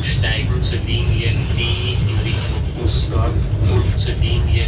umsteigen zur Linie D in Richtung Busdorf und zur Linie